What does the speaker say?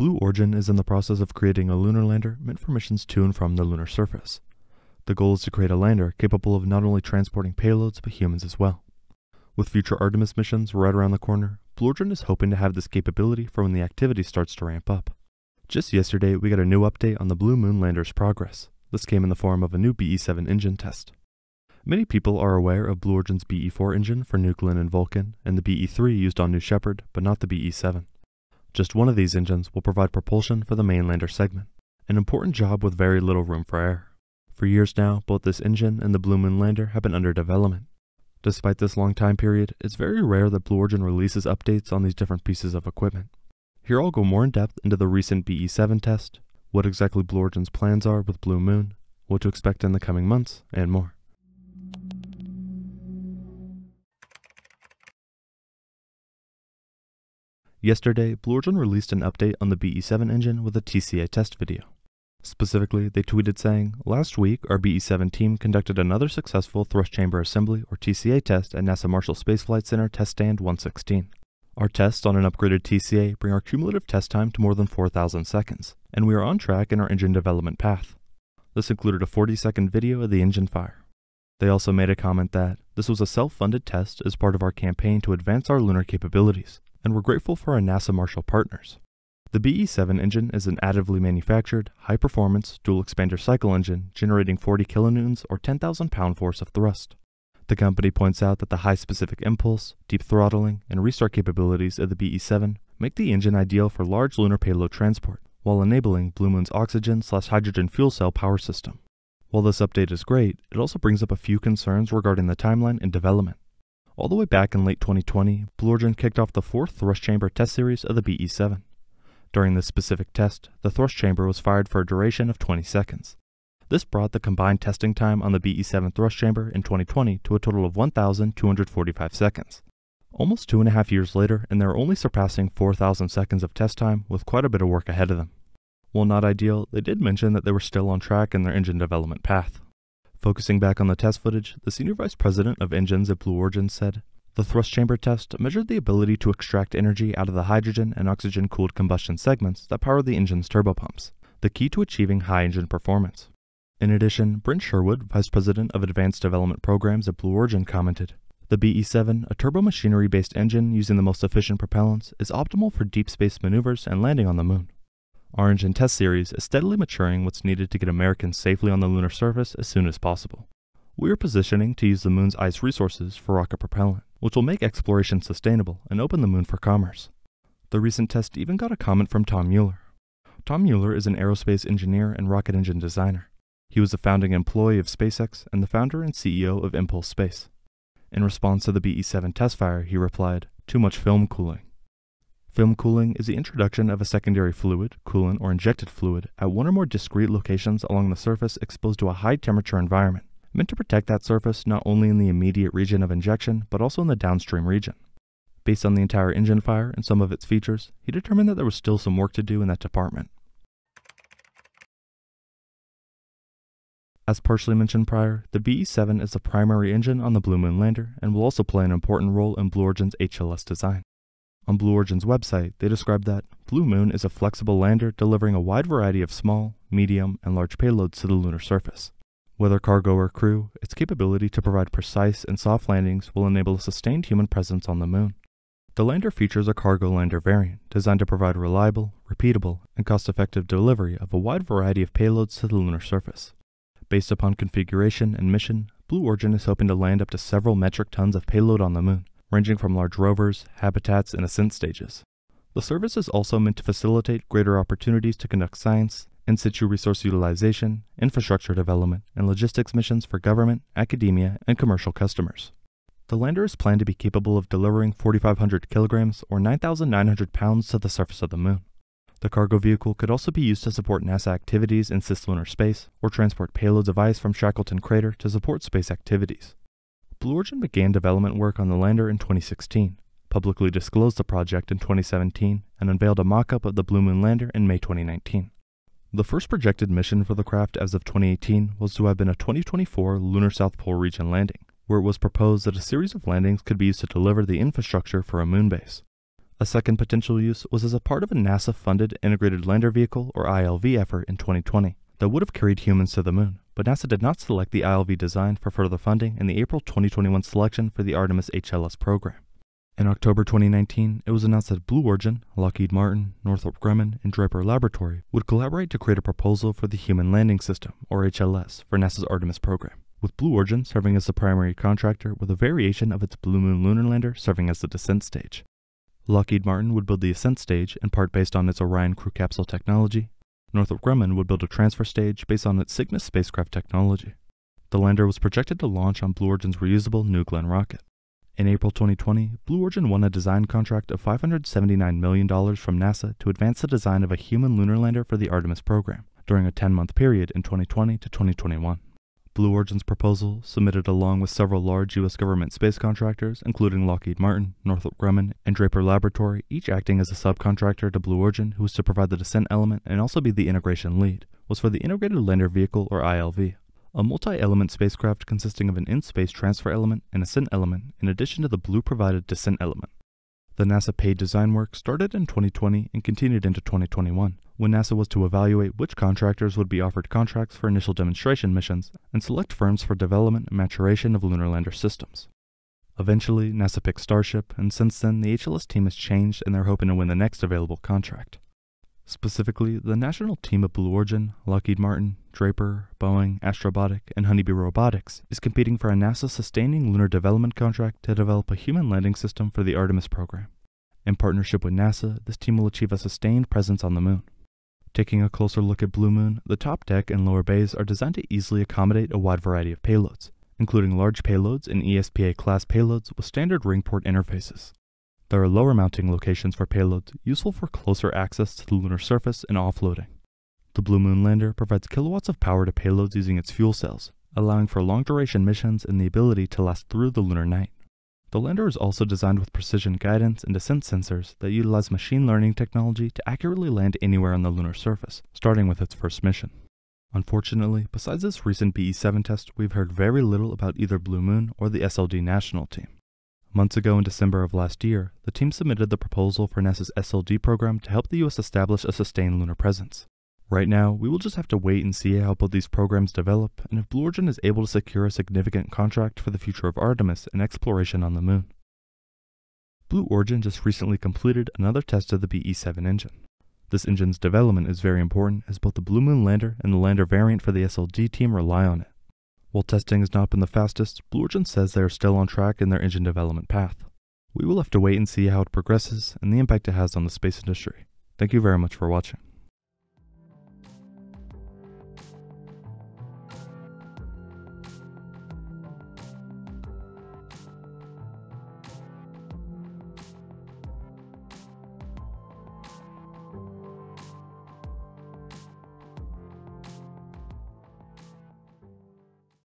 Blue Origin is in the process of creating a lunar lander meant for missions to and from the lunar surface. The goal is to create a lander capable of not only transporting payloads but humans as well. With future Artemis missions right around the corner, Blue Origin is hoping to have this capability for when the activity starts to ramp up. Just yesterday, we got a new update on the Blue Moon lander's progress. This came in the form of a new BE-7 engine test. Many people are aware of Blue Origin's BE-4 engine for New Glenn and Vulcan, and the BE-3 used on New Shepard, but not the BE-7. Just one of these engines will provide propulsion for the mainlander segment, an important job with very little room for error. For years now, both this engine and the Blue Moon lander have been under development. Despite this long time period, it's very rare that Blue Origin releases updates on these different pieces of equipment. Here I'll go more in depth into the recent BE-7 test, what exactly Blue Origin's plans are with Blue Moon, what to expect in the coming months, and more. Yesterday, Blue Origin released an update on the BE-7 engine with a TCA test video. Specifically, they tweeted saying, Last week, our BE-7 team conducted another successful thrust chamber assembly or TCA test at NASA Marshall Space Flight Center Test Stand 116. Our tests on an upgraded TCA bring our cumulative test time to more than 4,000 seconds, and we are on track in our engine development path. This included a 40 second video of the engine fire. They also made a comment that this was a self funded test as part of our campaign to advance our lunar capabilities, and we're grateful for our NASA Marshall partners. The BE-7 engine is an additively manufactured, high-performance, dual expander cycle engine generating 40 kilonewtons or 10,000 pound force of thrust. The company points out that the high specific impulse, deep throttling, and restart capabilities of the BE-7 make the engine ideal for large lunar payload transport, while enabling Blue Moon's oxygen slash hydrogen fuel cell power system. While this update is great, it also brings up a few concerns regarding the timeline and development. All the way back in late 2020, Blue Origin kicked off the fourth thrust chamber test series of the BE-7. During this specific test, the thrust chamber was fired for a duration of 20 seconds. This brought the combined testing time on the BE-7 thrust chamber in 2020 to a total of 1,245 seconds. Almost two and a half years later, and they're only surpassing 4,000 seconds of test time with quite a bit of work ahead of them. While not ideal, they did mention that they were still on track in their engine development path. Focusing back on the test footage, the senior vice president of engines at Blue Origin said, The thrust chamber test measured the ability to extract energy out of the hydrogen and oxygen cooled combustion segments that power the engine's turbopumps, the key to achieving high engine performance. In addition, Brent Sherwood, vice president of advanced development programs at Blue Origin, commented, the BE-7, a turbomachinery-based engine using the most efficient propellants, is optimal for deep space maneuvers and landing on the moon. Our and test series is steadily maturing what's needed to get Americans safely on the lunar surface as soon as possible. We are positioning to use the moon's ice resources for rocket propellant, which will make exploration sustainable and open the moon for commerce. The recent test even got a comment from Tom Mueller. Tom Mueller is an aerospace engineer and rocket engine designer. He was a founding employee of SpaceX and the founder and CEO of Impulse Space. In response to the BE 7 test fire, he replied, Too much film cooling. Film cooling is the introduction of a secondary fluid, coolant, or injected fluid at one or more discrete locations along the surface exposed to a high temperature environment, meant to protect that surface not only in the immediate region of injection, but also in the downstream region. Based on the entire engine fire and some of its features, he determined that there was still some work to do in that department. As partially mentioned prior, the BE-7 is the primary engine on the Blue Moon lander and will also play an important role in Blue Origin's HLS design. On Blue Origin's website, they describe that Blue Moon is a flexible lander delivering a wide variety of small, medium, and large payloads to the lunar surface. Whether cargo or crew, its capability to provide precise and soft landings will enable a sustained human presence on the moon. The lander features a cargo lander variant designed to provide reliable, repeatable, and cost-effective delivery of a wide variety of payloads to the lunar surface. Based upon configuration and mission, Blue Origin is hoping to land up to several metric tons of payload on the moon, ranging from large rovers, habitats, and ascent stages. The service is also meant to facilitate greater opportunities to conduct science, in situ resource utilization, infrastructure development, and logistics missions for government, academia, and commercial customers. The lander is planned to be capable of delivering 4,500 kilograms or 9,900 pounds to the surface of the moon. The cargo vehicle could also be used to support NASA activities in cislunar space or transport payloads of ice from Shackleton Crater to support space activities. Blue Origin began development work on the lander in 2016, publicly disclosed the project in 2017, and unveiled a mock-up of the Blue Moon lander in May 2019. The first projected mission for the craft as of 2018 was to have been a 2024 Lunar South Pole region landing, where it was proposed that a series of landings could be used to deliver the infrastructure for a moon base. A second potential use was as a part of a NASA funded Integrated Lander Vehicle or ILV effort in 2020 that would have carried humans to the moon, but NASA did not select the ILV design for further funding in the April 2021 selection for the Artemis HLS program. In October 2019, it was announced that Blue Origin, Lockheed Martin, Northrop Grumman, and Draper Laboratory would collaborate to create a proposal for the Human Landing System, or HLS, for NASA's Artemis program, with Blue Origin serving as the primary contractor with a variation of its Blue Moon lunar lander serving as the descent stage. Lockheed Martin would build the ascent stage, in part based on its Orion crew capsule technology. Northrop Grumman would build a transfer stage based on its Cygnus spacecraft technology. The lander was projected to launch on Blue Origin's reusable New Glenn rocket. In April 2020, Blue Origin won a design contract of $579 million from NASA to advance the design of a human lunar lander for the Artemis program during a 10 month period in 2020 to 2021. Blue Origin's proposal, submitted along with several large U.S. government space contractors, including Lockheed Martin, Northrop Grumman, and Draper Laboratory, each acting as a subcontractor to Blue Origin, who was to provide the descent element and also be the integration lead, was for the Integrated Lander Vehicle, or ILV, a multi-element spacecraft consisting of an in-space transfer element and ascent element in addition to the blue-provided descent element. The NASA paid design work started in 2020 and continued into 2021, when NASA was to evaluate which contractors would be offered contracts for initial demonstration missions and select firms for development and maturation of lunar lander systems. Eventually, NASA picked Starship, and since then, the HLS team has changed and they're hoping to win the next available contract. Specifically, the national team of Blue Origin, Lockheed Martin, Draper, Boeing, Astrobotic, and Honeybee Robotics is competing for a NASA sustaining lunar development contract to develop a human landing system for the Artemis program. In partnership with NASA, this team will achieve a sustained presence on the moon. Taking a closer look at Blue Moon, the top deck and lower bays are designed to easily accommodate a wide variety of payloads, including large payloads and ESPA class payloads with standard ring port interfaces. There are lower mounting locations for payloads, useful for closer access to the lunar surface and offloading. The Blue Moon lander provides kilowatts of power to payloads using its fuel cells, allowing for long duration missions and the ability to last through the lunar night. The lander is also designed with precision guidance and descent sensors that utilize machine learning technology to accurately land anywhere on the lunar surface, starting with its first mission. Unfortunately, besides this recent BE-7 test, we've heard very little about either Blue Moon or the SLD national team. Months ago in December of last year, the team submitted the proposal for NASA's SLD program to help the US establish a sustained lunar presence. Right now, we will just have to wait and see how both these programs develop and if Blue Origin is able to secure a significant contract for the future of Artemis and exploration on the moon. Blue Origin just recently completed another test of the BE-7 engine. This engine's development is very important as both the Blue Moon lander and the lander variant for the SLD team rely on it. While testing has not been the fastest, Blue Origin says they are still on track in their engine development path. We will have to wait and see how it progresses and the impact it has on the space industry. Thank you very much for watching.